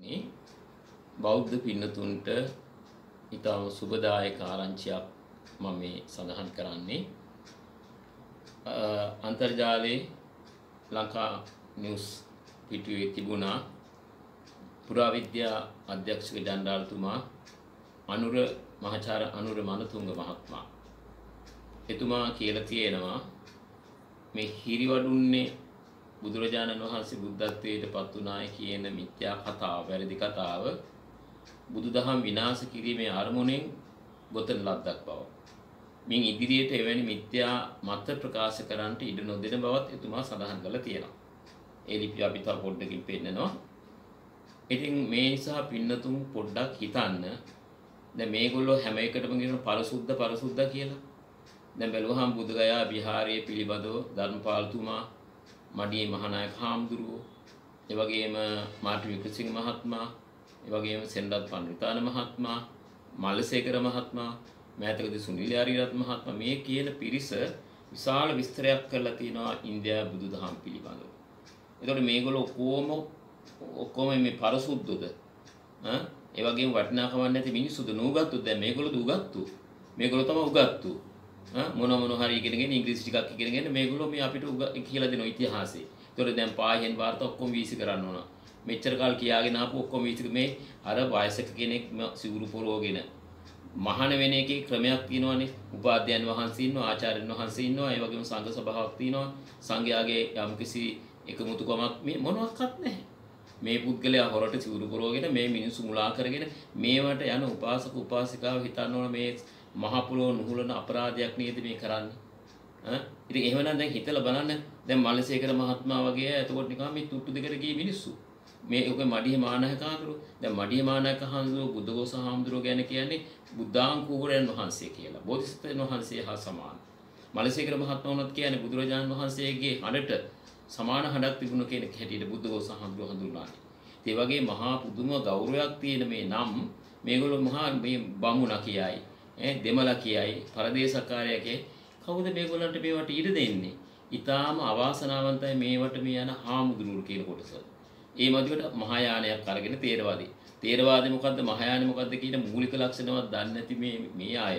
මේ බෞද්ධ පින්නතුන්ට ඉතාම සුබදායක ආරංචියක් මම මේ සඳහන් කරන්නේ. අන්තර්ජාලයේ ලංකා නිවුස් පිටුවේ තිබුණා පුරාවිද්‍යා අධ්‍යක්ෂක ජනරාල්තුමා අනුර මහාචාර්ය අනුර මනතුංග මහත්මයා. එතුමා කියලා තියෙනවා මේ හිරිවඩුන්නේ බුදුරජාණන් වහන්සේ බුද්ධත්වයට පත් වුණාය කියන මිත්‍යා කතාව වැරදි කතාව බුදුදහම් විනාශ කිරීමේ අරමුණෙන් ගොතන ලද්දක් බව. මින් ඉදිරියට එවැනි මිත්‍යා මත ප්‍රකාශ කරන්නට ඉඩ නොදෙන බවත් එතුමා සඳහන් කරලා තියෙනවා. ඒ ලිපිය අපි තව පොඩ්ඩකින් පෙන්නනවා. ඉතින් මේ නිසා පින්නතුන් පොඩ්ඩක් හිතන්න. දැන් මේගොල්ලෝ හැම එකටම කියන පරසුද්ධ පරසුද්ධ කියලා. දැන් බැලුවහම බුදුගයා විහාරයේ පිළිබඳව ධර්මපාලතුමා මඩියේ මහානායක හාමුදුරුවෝ ඒ වගේම මාර්ටින් වික්‍රමසිංහ මහත්මයා ඒ වගේම සෙන්ඩත් පන්විතාන මහත්මයා මල්ලසේකර මහත්මයා මෑතකදී සුනිල් ආරියරත් මහත්මයා මේ කියන පිරිස විශාල විස්තරයක් කරලා තියෙනවා ඉන්දියා බුදුදහම පිළිබඳව. එතකොට මේගොල්ලෝ කොහොම ඔක්කොම මේ පරසුද්ධද ඈ? ඒ වගේම වටිනාකමක් නැති මිනිස්සුද? නුගත්තු දැන් මේගොල්ලෝ දුගත්තු මේගොල්ලෝ තමයි උගත්තු. මොන මොන හරි ඉගෙනගෙන ඉංග්‍රීසි ටිකක් ඉගෙනගෙන මේගොල්ලෝ මේ අපිට කියලා දෙන ඉතිහාසය. ඒතකොට දැන් පාහෙන් වාර්තා ඔක්කොම වීසි කරන්න ඕන. මෙච්චර කාල කියාගෙන ආපු ඔක්කොම වීසි මේ අර වයසක කෙනෙක් සිවුරු පොරවගෙන මහාන වෙන එකේ ක්‍රමයක් තියෙනවානේ. උපාධ්‍යයන් වහන්සේ ඉන්නවා, ආචාර්යන් වහන්සේ ඉන්නවා, ඒ වගේම සංඝ සභාවක් තියෙනවා. සංඝයාගේ යම්කිසි එකමුතුකමක් මේ මොනවත් නැහැ. මේ පුද්ගලයා හොරට සිවුරු පොරවගෙන මේ මිනිස්සු මුලා කරගෙන මේවට යන උපාසක උපාසිකාව හිතන්න ඕන මේ මහ පොළොව නුහුලන අපරාධයක් නේද මේ කරන්නේ? ඈ? ඉතින් එහෙමනම් දැන් හිතලා බලන්න. දැන් මල්ලසේකර මහත්මයා වගේ එතකොට නිකන් මේ තුට්ටු දෙකට ගිය මිනිස්සු. මේ ඔක මඩිය මානහක ආඳුරු දැන් මඩිය මානහක හඳුරු බුද්ධඝෝස හාමුදුරුවෝ ගැන කියන්නේ බුද්ධාංකුරයන් වහන්සේ කියලා. බෝධිසත්වයන් වහන්සේ හා සමාන. මල්ලසේකර මහත්මයා උනත් කියන්නේ බුදුරජාණන් වහන්සේගේ හඬට සමාන හඬක් තිබුණ කෙනෙක් හැටියට බුද්ධඝෝස හාමුදුරුවෝ හඳුන්වන්නේ. ඒ වගේ මහා පුදුම ගෞරවයක් තියෙන මේ නම් මේගොල්ලෝ මහා මේ බමුණා කියයි. දෙමළ කියයි පරදේශකාරයකේ කවුද මේගොල්ලන්ට මේවට ඉඩ දෙන්නේ? ඊටාම අවාසනාවන්තයි මේවට මේ යන හාමුදුරුවෝ කියන කොටස. ඒ මදිවට මහායානයක් අරගෙන තේරවාදී. තේරවාදී මොකද්ද මහායානෙ මොකද්ද කියන මූලික ලක්ෂණවත් දන්නේ නැති මේ මේ අය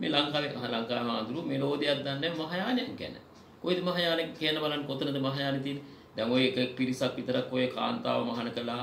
මේ ලංකාවේ ලංකාවේ හාමුදුරුවෝ මෙලෝදියක් දන්නේ මහායානයක් ගැන. කොයිද මහායානෙ කියන බලන්න කොතනද මහායානෙ තියෙන්නේ? දැන් ඔය එක පිරිසක් විතරක් ඔය කාන්තාව මහාන කළා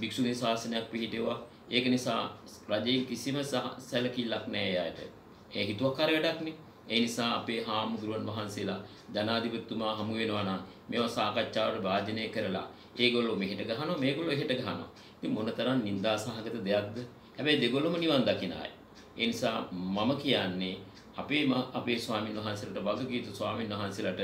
භික්ෂුණී ශාසනයක් පිහිටෙවුවා ඒක නිසා රජයේ කිසිම සැලකිල්ලක් නෑ එයාට. ඒ හිතුවක්කාර වැඩක්නේ. ඒ නිසා අපේ හාමුදුරුවන් වහන්සේලා ජනාධිපතිතුමා හමු වෙනවා නම් මේවා සාකච්ඡාවට වාජනය කරලා ඒගොල්ලෝ මෙහෙට ගහනවා මේගොල්ලෝ එහෙට ගහනවා. ඉතින් මොනතරම් නිന്ദා සහගත දෙයක්ද? හැබැයි දෙගොල්ලොම නිවන් දකින අය. ඒ නිසා මම කියන්නේ අපේ අපේ ස්වාමින් වහන්සේලාට වගකීතු ස්වාමින් වහන්සේලාට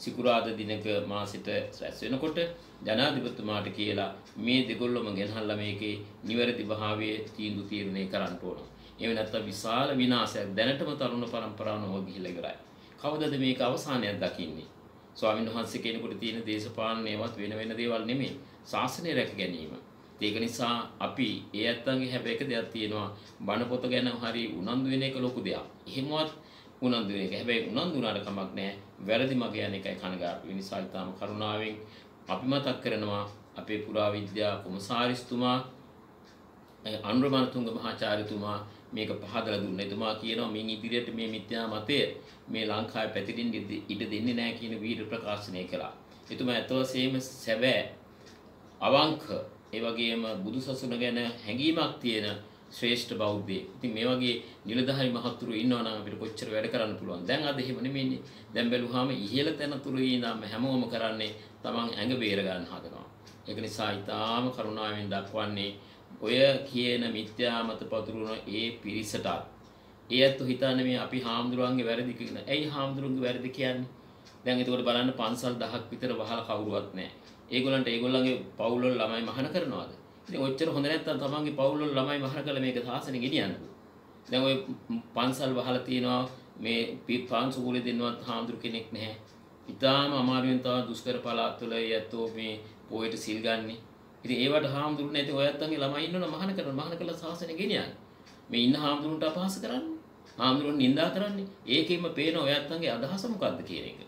සිකුරාද දිනක මාසෙට රැස් වෙනකොට ජනාධිපතිතුමාට කියලා මේ දෙගොල්ලොම ගෙනහල්ලා මේකේ නිවැරදි භාවයේ තීන්දුව තීරණය කරන්න ඕන. එහෙම නැත්නම් විශාල විනාශයක් දැනටම තරුණ පරම්පරාව නොව ගිහිල්ලා ඉවරයි. කවදද මේක අවසානයක් දකින්නේ? ස්වාමීන් වහන්සේ කෙනෙකුට තියෙන දේශපාලනයවත් වෙන වෙන දේවල් නෙමෙයි. ශාසනය රැක ගැනීම. ඒක නිසා අපි ඒ ඇත්තන්ගේ හැබැයි එක දෙයක් තියෙනවා. බණ පොත ගැන හරි උනන්දු වෙන එක ලොකු දෙයක්. එහෙමවත් උනන්දු වෙන එක. හැබැයි උනන්දු වුණාට කමක් නැහැ. වැරදි මග යන එකයි කනගාටු. ඒ නිසා ඊටාම කරුණාවෙන් අපි මතක් කරනවා අපේ පුරාවිද්‍යා කොමසාරිස්තුමා අනුරමණතුංග මහාචාර්යතුමා මේක පහදලා දුන්නා. එතුමා කියනවා මින් ඉදිරියට මේ මිත්‍යා මතය මේ ලංකාවේ පැතිරෙන්න ඉඩ දෙන්නේ නැහැ කියන වීර ප්‍රකාශනය කළා. එතුමා ඇත්ත වශයෙන්ම සැබෑ අවංක ඒ වගේම බුදුසසුන ගැන හැඟීමක් තියෙන ශ්‍රේෂ්ඨ බෞද්ධයෙක්. ඉතින් මේ වගේ නිලධාරි මහතුරු ඉන්නවා නම් අපිට කොච්චර වැඩ කරන්න පුළුවන්. දැන් අද එහෙම නෙමෙයිනේ. දැන් බැලුවාම ඉහළ තැන තුරු ඉඳන් හැමෝම කරන්නේ තමන් ඇඟ බේර ගන්න හදනවා. ඒක නිසා ඊටාම කරුණාවෙන් දක්වන්නේ ඔය කියන මිත්‍යා මත පතුරවන ඒ පිරිසටත් ඒ ඇත්තු හිතන්නේ මේ අපි හාමුදුරුවන්ගේ වැරදි කියන. ඇයි හාමුදුරුවන්ගේ වැරදි කියන්නේ? දැන් එතකොට බලන්න පන්සල් 10ක් විතර වහලා කවුරුවත් නැහැ. ඒගොල්ලන්ට ඒගොල්ලන්ගේ පවුල් වල ළමයි මහාන කරනවාද? ඉතින් ඔච්චර හොඳ නැත්තම් තමන්ගේ පවුල් වල ළමයි මහාන කළ මේක සාසනෙ ගෙනියන්න. දැන් ඔය පන්සල් වහලා තියෙනවා මේ පාන්සුකුලේ දෙන්නවත් හාමුදුරු කෙනෙක් නැහැ. ඉතාම අමාරුවෙන් තව දුෂ්කර පළාත්වල යැත්තෝ මේ පොයට සිල් ගන්නේ. ඉතින් ඒවට හාමුදුරු නැති ඔය අත්තන්ගේ ළමයි ඉන්නවනේ මහාන කරන මහාන කළා සාසනෙ ගෙනියන්නේ. මේ ඉන්න හාමුදුරුන්ට අපහාස කරන්නේ. හාමුදුරුන් නිඳා කරන්නේ. ඒකෙම පේන ඔය අත්තන්ගේ අදහස මොකද්ද කියන එක.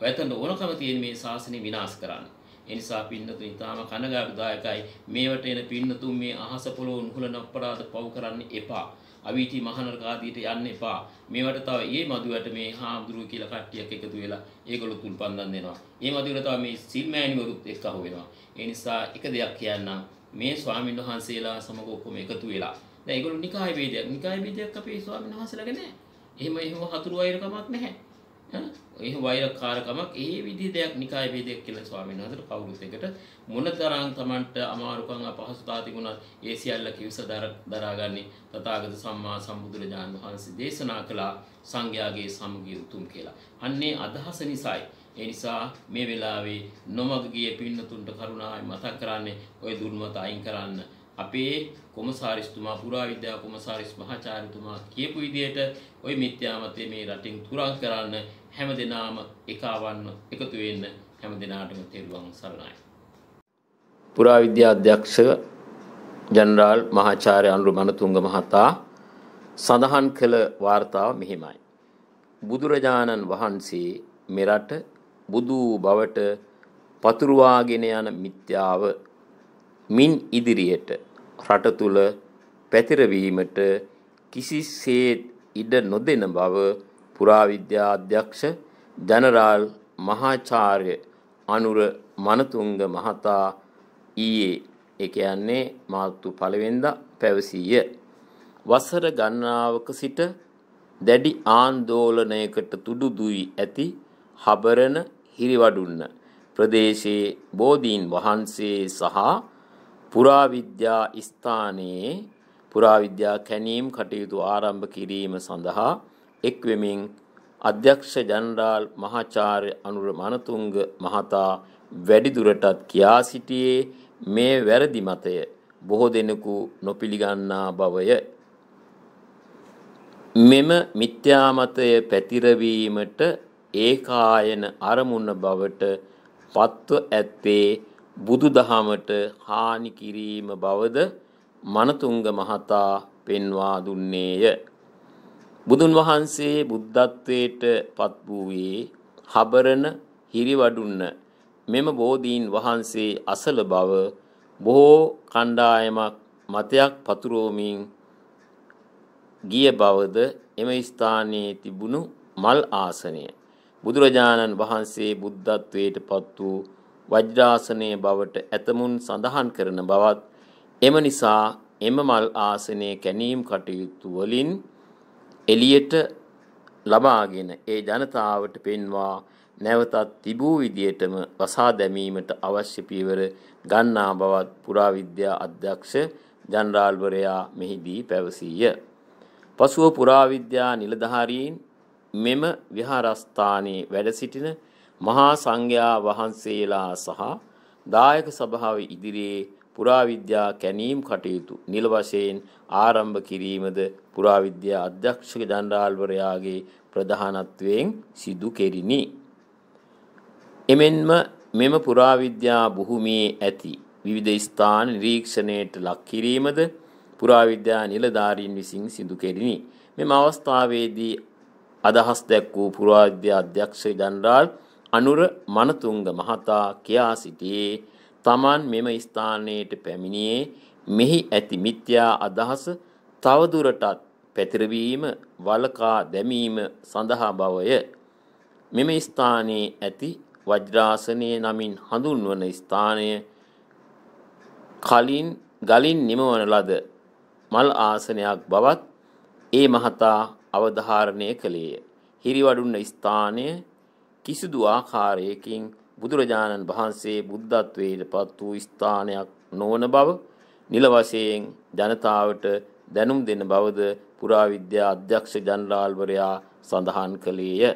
ඔය අත්තන්ට ඕනකම තියෙන මේ සාසනෙ විනාශ කරන්න. ඒ නිසා පින්නතුන් ඊටාම කනගාටුදායකයි. මේවට එන පින්නතුන් මේ අහස පොළොව නුහුලන අපරාධ පව් කරන්න එපා. අවීටි මහනරකාදීට යන්න එපා. මේවට තව ඒ මදුවට මේ හාමුදුරුවෝ කියලා කට්ටියක් එකතු වෙලා ඒගොල්ලෝ තුල් පන්දන් දෙනවා. ඒ මදුවට තව මේ සිල්මෑණිවරුත් එක්ක අහු වෙනවා. ඒ නිසා එක දෙයක් කියන්නම්. මේ ස්වාමීන් වහන්සේලා සමග ඔක්කොම එකතු වෙලා. දැන් ඒගොල්ලෝ නිකාය වේදයක්. නිකාය වේදයක් අපේ ස්වාමීන් වහන්සේලාගේ නැහැ. එහෙම එහෙම හතුරු වෛරකමක් නැහැ. එහෙම වෛරකාරකමක් ඒ විදිහ දෙයක් නිකාය වේදයක් කියලා ස්වාමීන් වහන්සේට කවුරුත් එකට මොනතරම් Tamanට අමාරුකම් අපහසුතා තිබුණා ඒ සියල්ල කිව්ස දරාගන්නේ තථාගත සම්මා සම්බුදුරජාණන් වහන්සේ දේශනා කළ සංඝයාගේ සමගිය උතුම් කියලා. අන්නේ අදහස නිසායි ඒ නිසා මේ වෙලාවේ නොමග ගිය පින්නතුන්ට කරුණාවෙන් මතක් කරන්නේ ওই දුර්මත අයින් කරන්න. අපේ කොමසාරිස්තුමා පුරාවිද්‍යා කොමසාරිස් මහාචාර්යතුමා කියපු විදිහට ওই මිත්‍යාමතේ මේ රටින් තුරන් කරන්න හැම දෙනාම එකවන්න එකතු වෙන්න හැම දෙනාටම තෙරුවන් සරණයි. පුරාවිද්‍යා අධ්‍යක්ෂ ජනරාල් මහාචාර්ය අනුරු මනතුංග මහතා සඳහන් කළ වාර්තාව මෙහිමයි. බුදුරජාණන් වහන්සේ මෙරට බුදු බවට පතුරුවාගෙන යන මිත්‍යාව මින් ඉදිරියට රට තුල පැතිරවීමට කිසිසේත් ඉඩ නොදෙන බව පුරාවිද්‍යා අධ්‍යක්ෂ ජනරාල් මහාචාර්ය අනුර මනතුංග මහතා ඊයේ ඒ කියන්නේ මාර්තු පළවෙනිදා පැවසීය. වසර ගණනාවක සිට දැඩි ආందోලනයකට තුඩු දුයි ඇති හබරන හිරිවඩුන්න ප්‍රදේශයේ බෝධීන් වහන්සේ සහ පුරාවිද්‍යා ස්ථානයේ පුරාවිද්‍යා කැණීම් කටයුතු ආරම්භ කිරීම සඳහා එක් වෙමින් අධ්‍යක්ෂ ජනරාල් මහාචාර්ය අනුර මනතුංග මහතා වැඩිදුරටත් කියා සිටියේ මේ වැරදි මතය බොහෝ දෙනෙකු නොපිළිගන්නා බවය. මෙම මිත්‍යා මතය පැතිරවීමට ඒකායන අරමුණ බවට පත්ව ඇත්තේ බුදුදහමට හානි කිරීම බවද මනතුංග මහතා පෙන්වා දුන්නේය. බුදුන් වහන්සේ බුද්ධත්වයට පත් වූයේ හබරන හිරිවඩුන්න මෙම බෝධීන් වහන්සේ අසල බව බොහෝ කණ්ඩායමක් මතයක් පතුරෝමින් ගිය බවද එම ස්ථානයේ තිබුණු මල් ආසනය බුදුරජාණන් වහන්සේ බුද්ධත්වයට පත් වූ වජ්‍රාසනය බවට ඇතමුන් සඳහන් කරන බවත් එම නිසා එම මල් ආසනය කැනීම් කටයුතු වලින් එළියට ලබාගෙන ඒ ජනතාවට පෙන්වා නැවතත් තිබූ විදියටම වසා දැමීමට අවශ්‍ය පියවර ගන්නා බවත් පුරාවිද්‍යා අධ්‍යක්ෂ ජනරාල්වරයා මෙහිදී පැවසීය. පසුව පුරාවිද්‍යා නිලධාරීන් මෙම විහාරස්ථානයේ වැඩ සිටින මහා සංඝයා වහන්සේලා සහ දායක සභාව ඉදිරියේ පුරාවිද්‍යා කැණීම් කටයුතු නිල වශයෙන් ආරම්භ කිරීමද පුරාවිද්‍යා අධ්‍යක්ෂක ජනරාල්වරයාගේ ප්‍රධානත්වයෙන් සිදු කෙරිනි. එමෙන්ම මෙම පුරාවිද්‍යා භූමියේ ඇති විවිධ ස්ථාන නිරීක්ෂණයට ලක් කිරීමද පුරාවිද්‍යා නිලධාරීන් විසින් සිදු කෙරිනි. මෙම අවස්ථාවේදී අදහස් දැක් වූ පුරාවිද්‍යා අධ්‍යක්ෂ ජනරාල් අනුර මනතුංග මහතා කියා සිටියේ තමන් මෙම ස්ථානයට පැමිණියේ මෙහි ඇති මිත්‍යා අදහස තවදුරටත් පැතිරවීම වලකා දැමීම සඳහා බවය. මෙම ස්ථානයේ ඇති වජ්‍රාසනය නමින් හඳුන්වන ස්ථානය කලින් ගලින් නිමවන ලද මල් ආසනයක් බවත් ඒ මහතා අවධාරණය කළේය. හිරිවඩුන්න ස්ථානය කිසිදු ආකාරයකින් බුදුරජාණන් වහන්සේ බුද්ධත්වයට පත් වූ ස්ථානයක් නොවන බව නිල වශයෙන් ජනතාවට දැනුම් දෙන බවද පුරාවිද්‍යා අධ්‍යක්ෂ ජනරාල්වරයා සඳහන් කළේය.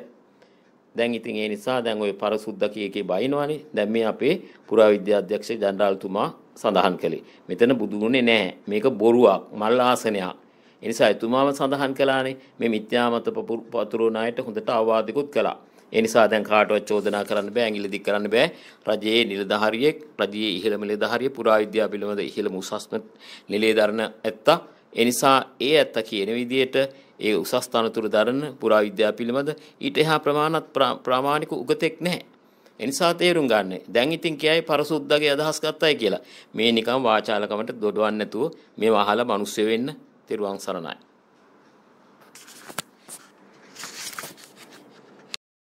දැන් ඉතින් ඒ නිසා දැන් ওই පරසුද්ද කීකේ බයිනවනේ. දැන් මේ අපේ පුරාවිද්‍යා අධ්‍යක්ෂ ජනරාල්තුමා සඳහන් කළේ. මෙතන බුදුුනේ නැහැ. මේක බොරුවක්, මල් ආසනයක්. ඒ නිසා එතුමාම සඳහන් කළානේ මේ මිත්‍යාමත පතුරවන අයට හොඳට අවවාදිකුත් කළා. ඒ නිසා දැන් කාටවත් චෝදනා කරන්න බෑ ඇඟිලි දික් කරන්න බෑ රජයේ නිලධාරියෙක් රජයේ ඉහළම නිලධාරිය පුරාවිද්‍යාව පිළිබඳ ඉහළම උසස්ම නිලයේ දරන ඇත්තා ඒ නිසා ඒ ඇත්ත කියන විදිහට ඒ උසස් තනතුරු දරන පුරාවිද්‍යාව පිළිබඳ ඊට එහා ප්‍රමාණත් ප්‍රාමාණික උගතෙක් නැහැ එනිසා තේරුම් ගන්න. දැන් ඉතින් කියයි පරසුද්දගේ අදහස් ගත්තයි කියලා. මේ නිකන් වාචාලකමට දොඩවන්න නැතුව මේව අහලා මිනිස්සු වෙන්න තෙරුවන් සරණයි.